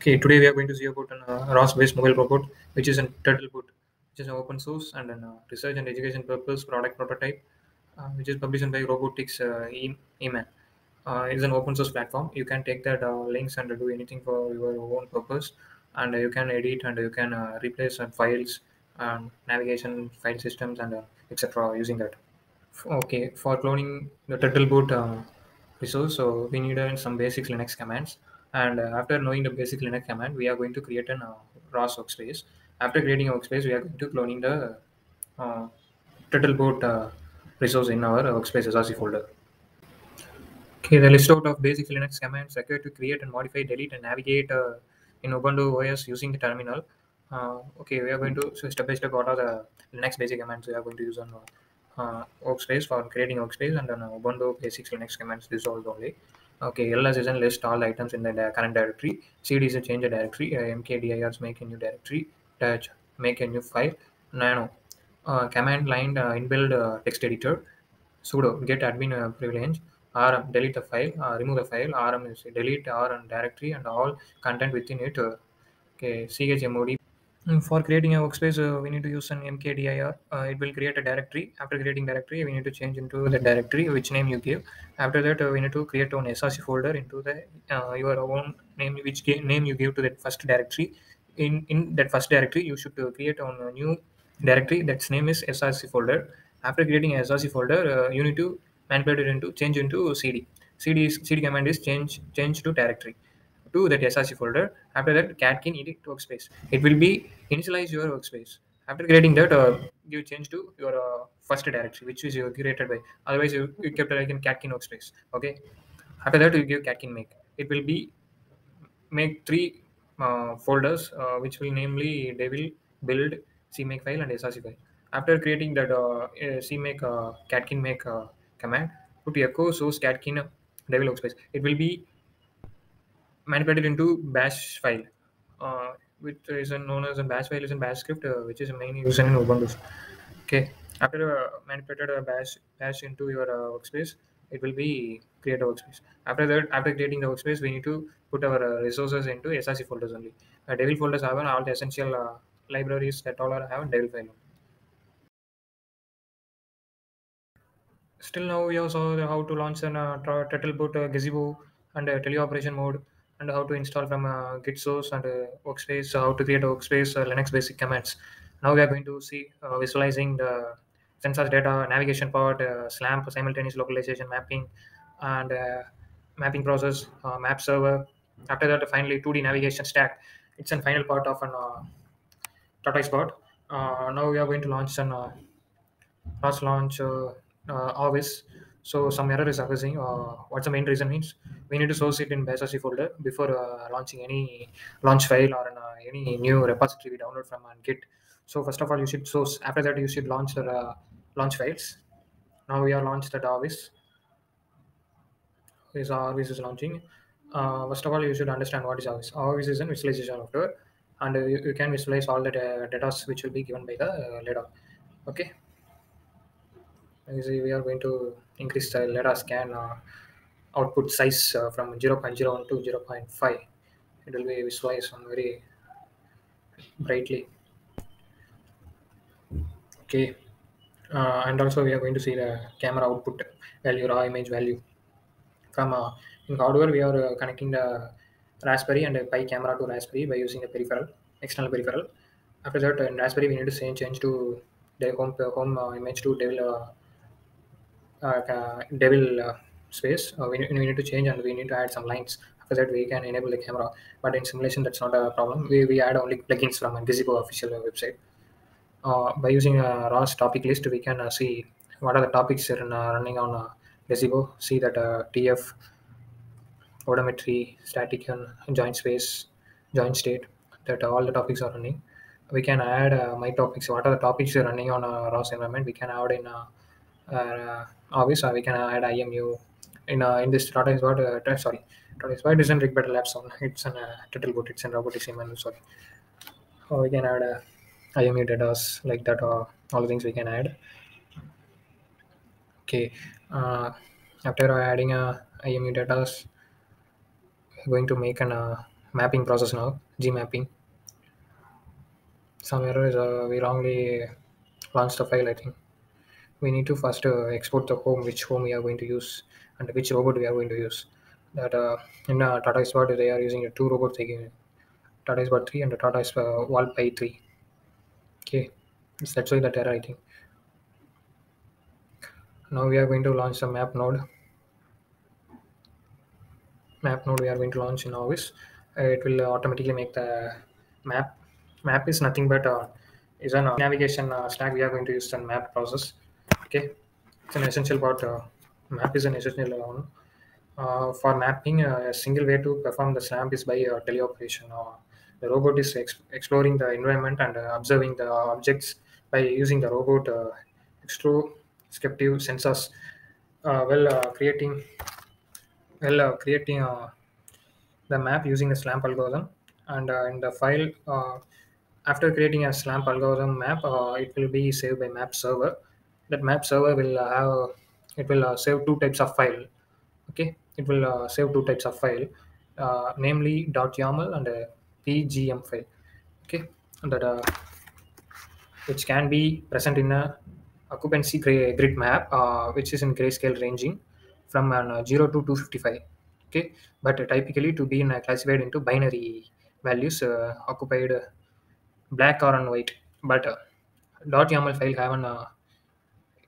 Okay, today we are going to see about a uh, ROS-based mobile robot, which is a Turtlebot, which is an open source and an uh, research and education purpose product prototype, uh, which is published by Robotics uh, E- Eman. Uh, it's an open source platform. You can take that uh, links and do anything for your own purpose, and you can edit and you can uh, replace files, and navigation file systems, and etc. using that. Okay, for cloning the Turtlebot resource, so we need some basic Linux commands. And uh, after knowing the basic Linux command, we are going to create an uh, ROS workspace. After creating a workspace, we are going to cloning the uh, Turtlebot uh, resource in our workspace SRC folder. Okay, the list out of basic Linux commands required to create and modify, delete, and navigate uh, in Ubuntu OS using the terminal. Uh, okay, we are going to so step by step what are the Linux basic commands we are going to use on uh, workspace for creating workspace and uh, Ubuntu basic Linux commands. All only. Okay, ls is a list all items in the current directory. cd is a change a directory. Uh, mkdir is make a new directory. Dash make a new file. Nano uh, command line uh, inbuilt uh, text editor sudo get admin uh, privilege rm delete the file uh, remove the file rm is delete rm directory and all content within it uh, okay chmod Mm, for creating a workspace uh, we need to use an mkdir uh, it will create a directory. After creating directory we need to change into the directory which name you give. After that uh, we need to create an src folder into the uh, your own name which ga- name you give to that first directory. In in that first directory you should uh, create on a new directory. That's name is src folder. After creating a src folder uh, you need to manipulate it into change into cd cd is cd command is change change to directory to that src folder. After that catkin init workspace. It will be initialize your workspace. After creating that uh, you change to your uh, first directory which is you created by otherwise you, you kept like in catkin workspace okay? After that you give catkin make. It will be make three uh, folders uh, which will namely devel build cmake file and src file. After creating that uh, cmake uh, catkin make command put echo source catkin devel workspace. It will be manipulated into bash file uh, which is known as a bash file is a bash script uh, which is mainly used in ubuntu. Okay after uh, manipulated a bash bash into your uh, workspace it will be create a workspace. After that after creating the workspace we need to put our uh, resources into src folders only. Uh, devel folders have all the essential uh, libraries that all are have devel file. Still now we also know how to launch an uh, Turtlebot uh, gazebo and uh, teleoperation mode and how to install from uh, git source and uh, workspace, how to create a workspace uh, Linux basic commands. Now we are going to see uh, visualizing the sensors data, navigation part, uh, SLAMP, simultaneous localization mapping, and uh, mapping process, map server. After that, finally 2D navigation stack. It's a final part of an uh, tortoise bot. Now we are going to launch an uh, launch uh, always. So some error is occurring. Uh, what's the main reason means we need to source it in BSRC folder before uh, launching any launch file or uh, any new repository we download from uh, Git. So first of all, you should source. After that, you should launch the uh, launch files. Now we are launched at RViz. Is RViz is launching. Uh, first of all, you should understand what is RViz. RViz is a visualization software, and uh, you, you can visualize all the data which will be given by the uh, LiDAR. Okay. We are going to increase the LiDAR scan uh, output size uh, from 0.01 to 0.5. It will be visualized on very brightly. Okay. Uh, and also we are going to see the camera output value, raw image value. From uh, in hardware, we are uh, connecting the Raspberry and a Pi camera to Raspberry by using a peripheral, external peripheral. After that, in Raspberry, we need to change, to the home home uh, image to devil uh, devil uh, space. Uh, we, need, we need to change and we need to add some lines. After that, we can enable the camera. But in simulation, that's not a problem. We, we add only plugins from a official website. Uh, by using a ROS topic list, we can uh, see what are the topics running on uh, Gazebo. See that uh, TF, odometry, static and joint space, joint state, that all the topics are running. We can add my topics. What are the topics running on a ROS environment? We can add in uh, uh, obviously we can add IMU in uh, in this tortoise bot. Uh, t- sorry, tortoise bot isn't RigBetel Labs on. It's an uh, turtle bot. It's in robotics manual. Sorry. Or we can add uh, IMU data like that. Uh, all the things we can add. Okay. Uh, after adding uh, IMU data, we're going to make an uh, mapping process now gmapping some errors uh, we wrongly launched the file i think we need to first uh, export the home which home we are going to use and which robot we are going to use that uh, in uh, tata spot they are using two robots taking tata spot 3 and the tata uh, wall pi 3 okay It's- that's why that error i think now we are going to launch the map node map node we are going to launch in August. Uh, it will automatically make the map. Map is nothing but uh, is a navigation uh, stack. We are going to use the map process. Okay, it's an essential part. Uh, map is an essential one. Uh, for mapping, uh, a single way to perform the SLAMP is by uh, teleoperation. Uh, the robot is ex- exploring the environment and uh, observing the objects by using the robot uh, exteroceptive sensors. Uh, well, uh, creating well uh, creating uh, the map using the SLAMP algorithm and uh, in the file uh, after creating a SLAMP algorithm map uh, it will be saved by map server that map server will uh, have it will uh, save two types of file okay? It will uh, save two types of file namely dot .yaml and a pgm file okay? That which can be present in a occupancy grid map which is in grayscale ranging from an, uh, 0 to 255 okay? But typically to be in, classified into binary values occupied black or on white. But uh, .yaml file have an, uh,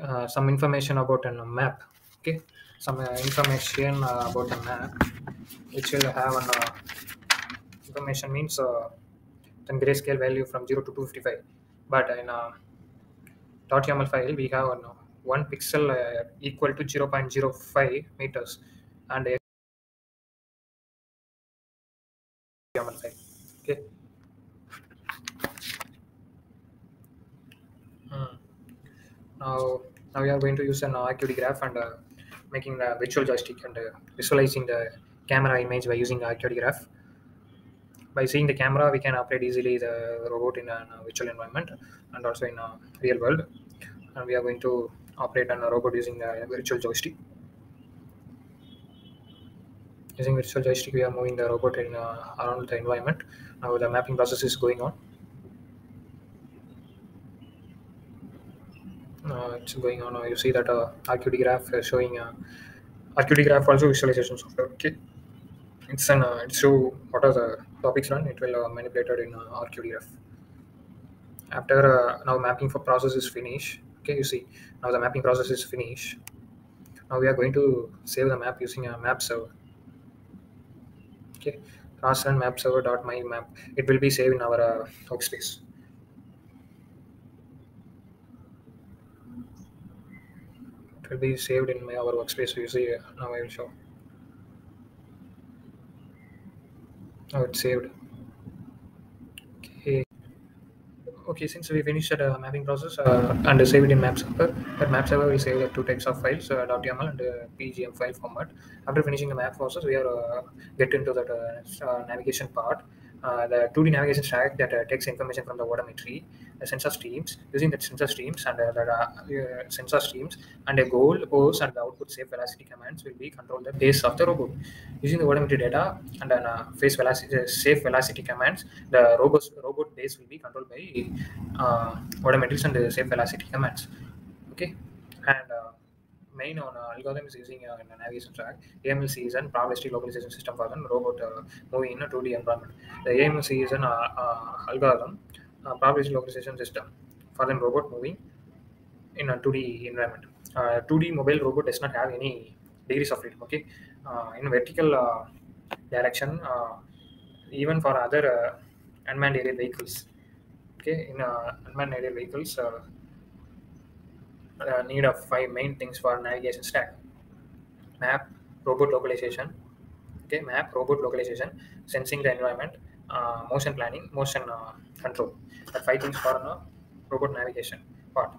uh, some information about a map okay? Some uh, information uh, about the map which will have an uh, information means uh, the grayscale value from 0 to 255 but in a dot .yaml file we have uh, one pixel uh, equal to 0.05 meters and a YAML file okay Hmm. now now we are going to use an RQT graph and uh, making the virtual joystick and uh, visualizing the camera image by using RQT graph. By seeing the camera we can operate easily the robot in a virtual environment and also in a real world. And we are going to operate on a robot using a virtual joystick. Using virtual joystick we are moving the robot in uh, around the environment. Now the mapping process is going on it's going on uh, you see that uh, RQT graph is showing uh, RQT graph also visualization software okay? It's an uh, it show what are the topics run it will uh, manipulated in uh, RQD graph. After uh, now mapping for process is finished okay you see. Now the mapping process is finished. Now we are going to save the map using a map server okay? Run map server dot my map. It will be saved in our uh, workspace it will be saved in my our workspace so you see uh, now i will show. Now it's saved. Okay. Okay since we finished the uh, mapping process uh, and save it in map server that map server will save the two types of files uh, .yaml and uh, pgm file format. After finishing the map process we are uh, get into that navigation part the 2d navigation stack that uh, takes information from the odometry the sensor streams using the sensor streams and uh, the uh, sensor streams and a goal pose and the output safe velocity commands will be control the pace of the robot. Using the odometry data and then uh, face velocity uh, safe velocity commands the robot robot base will be controlled by uh, odometries and the safe velocity commands. Okay? And uh, main on uh, algorithm is using uh, a navigation track AMLC is an probabilistic localization system for the robot uh, moving in a 2D environment the AMLC is an uh, uh, algorithm uh, probabilistic localization system for the robot moving in a 2D environment. Uh, 2D mobile robot does not have any degrees of freedom. Okay, uh, in vertical uh, direction, uh, even for other uh, unmanned aerial vehicles. Okay, in uh, unmanned aerial vehicles, uh, need of five main things for navigation stack: map, robot localization. Okay, map, robot localization, sensing the environment, uh, motion planning, motion uh, control. The five things for uh, robot navigation part.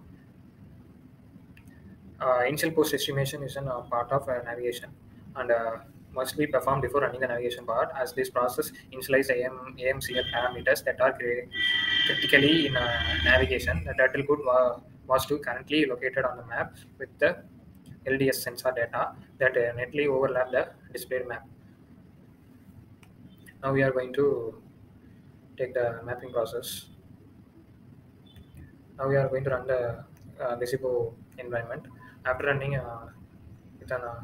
Uh, initial post estimation is a uh, part of uh, navigation and must be performed before running the navigation part as this process initialize AM, AMCL parameters that are cri- critically in navigation. The turtle good wa- was to currently located on the map with the LDS sensor data that uh, neatly overlap the displayed map. Now we are going to take the mapping process. Now we are going to run the uh, Gazebo environment. After running uh, with an uh,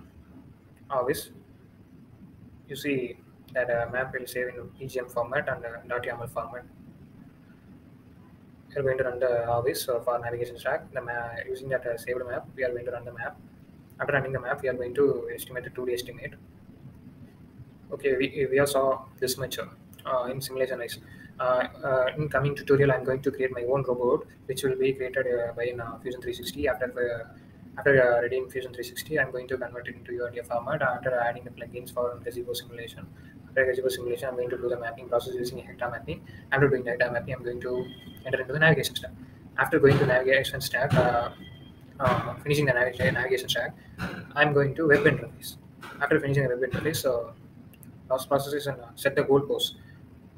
you see that uh, map will save in PGM format and uh, .yaml format. We are going to run the uh, for navigation stack. The ma- using that uh, saved map, we are going to run the map. After running the map, we are going to estimate the 2D estimate. Okay, we, we saw this much uh, in simulation eyes. Uh, uh, in coming tutorial, I'm going to create my own robot, which will be created uh, by in, uh, Fusion 360. After uh, after uh, ready Fusion 360, I'm going to convert it into URDF format. After adding the plugins for Gazebo simulation, Gazebo simulation, I'm going to do the mapping process using Hector mapping. After doing Hector mapping, I'm going to enter into the navigation stack. After going to navigation stack, uh, uh, finishing the navigation stack, I'm going to web interface. After finishing the web interface, uh, process is uh, set the goalpost.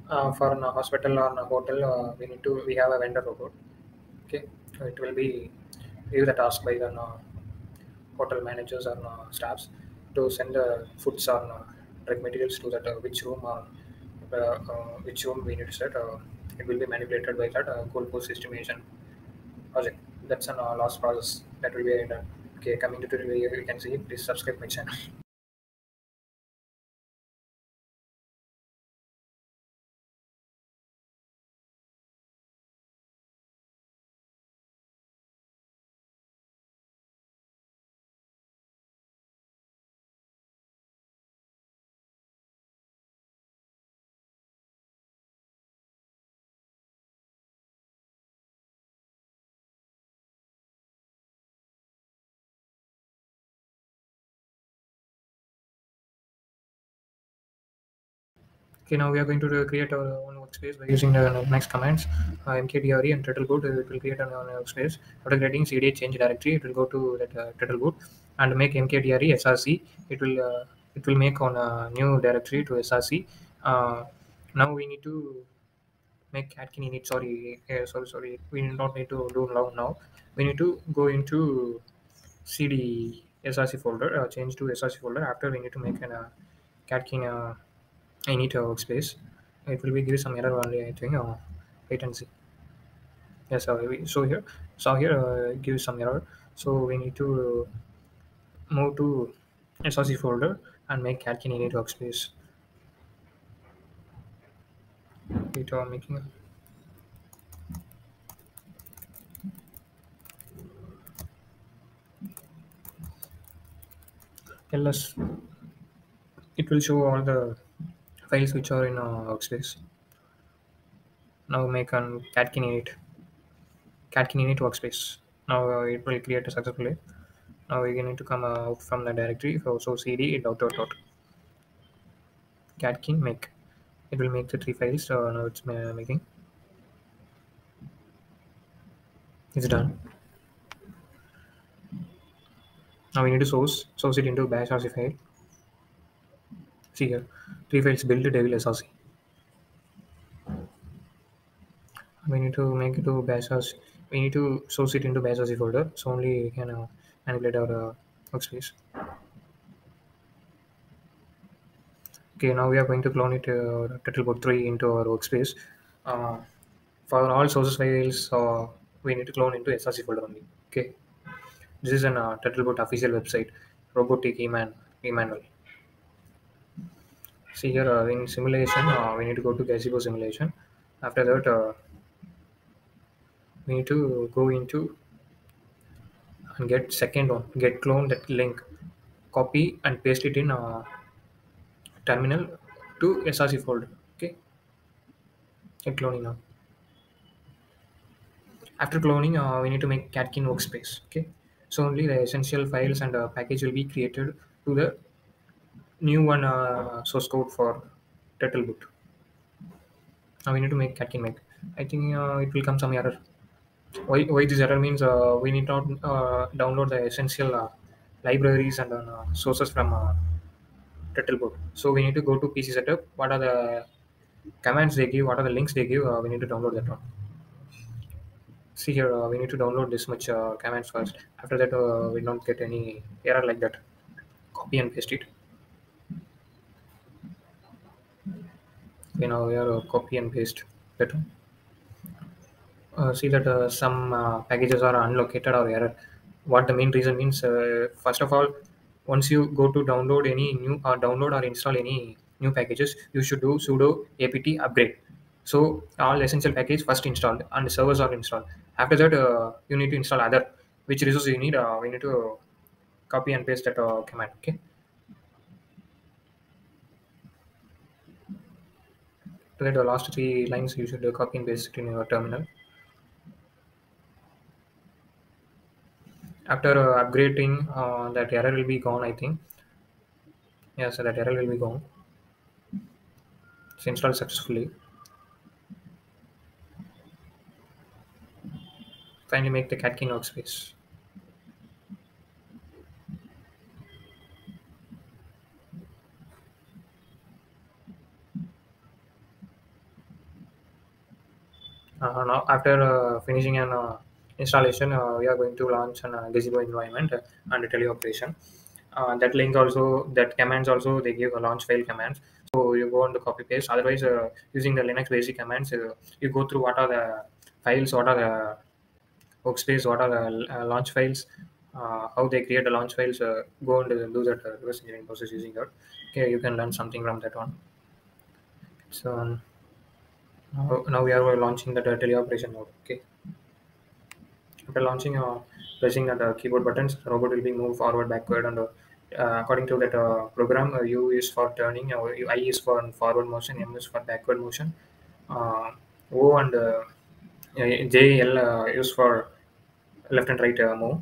Uh, for a hospital or a hotel, uh, we need to we have a vendor robot. Okay, So it will be give the task by the uh, hotel managers or uh, staffs to send the foods or drug materials to that uh, which room uh, uh, which room we need to set. It will be manipulated by that uh, goalpost estimation project. That's uh, last process that will be done. Okay, coming to the video, you can see. Please subscribe my channel. Okay, now we are going to create our own workspace by using the next commands, uh, mkdir and turtlebot. Uh, it will create an own workspace. After creating cd change directory, it will go to that uh, and make mkdir src. It will uh, it will make on a new directory to src. Uh, now we need to make catkin init. Sorry, uh, sorry, sorry. We do not need to do now. Now we need to go into cd src folder. Change to src folder. After we need to make an catkin. I need a workspace. It will be give some error only. I think. Uh, see. Yes, we, so here, so here uh, gives some error. So we need to move to SRC folder and make catkin init workspace. It making. ls it will show all the files which are in uh, workspace. Now make an catkin init. Catkin init workspace. Now uh, it will create a successfully. Now we need to come out from the directory. So, cd dot dot dot. Catkin make. It will make the three files so now it's ma- making. It's done. Now we need to source source it into bash rc file see here. Three files build devel src we need to make it to bash rc we need to source it into bash rc folder. So only we can uh, manipulate our uh, workspace. Okay now we are going to clone it uh, turtlebot 3 into our workspace. Uh, for all sources files uh, we need to clone into src folder only. Okay. This is an uh, turtlebot official website. Robotic eman see here uh, in simulation uh, we need to go to gazebo simulation. After that uh, we need to go into and get second one get clone that link. Copy and paste it in uh, terminal to src folder okay? Get cloning now. After cloning uh, we need to make catkin workspace okay? So only the essential files and uh, package will be created to the new one uh, source code for turtlebot now we need to make make. I think uh, it will come some error. Why, why this error means uh, we need not uh, download the essential uh, libraries and uh, sources from uh, turtlebot so we need to go to pc setup. What are the commands they give? What are the links they give? We need to download that one. See here we need to download this much commands first. After that we don't get any error like that. Copy and paste it Okay, now we are uh, copy and paste better. Uh, see that uh, some uh, packages are unlocated or error. What the main reason means, uh, first of all, once you go to download any new or download or install any new packages, you should do sudo apt upgrade. So all essential package first installed and servers are installed. After that, uh, you need to install other. Which resource you need? Uh, we need to copy and paste that uh, command. Okay. To that, the last three lines you should copy and paste it in your terminal. After uh, upgrading, uh, that error will be gone. I think. Yeah, so that error will be gone. It's installed successfully. Finally, make the Catkin workspace. Uh, now, after uh, finishing an uh, installation, uh, we are going to launch an Gazebo environment and teleoperation. Uh, that link also, that commands also, they give a launch file commands. So you go on the copy paste. Otherwise, using the Linux basic commands, you go through what are the files, what are the workspace, what are the uh, launch files, uh, how they create the launch files. Uh, go and do that reverse engineering process using that. Okay, you can learn something from that one. So now, now we are launching the teleoperation mode. Okay. After launching, uh, pressing the keyboard buttons, robot will be moved forward, backward, and uh, according to that uh, program, uh, U is for turning, uh, I is for forward motion, M is for backward motion, uh, O and uh, J L is for left and right move.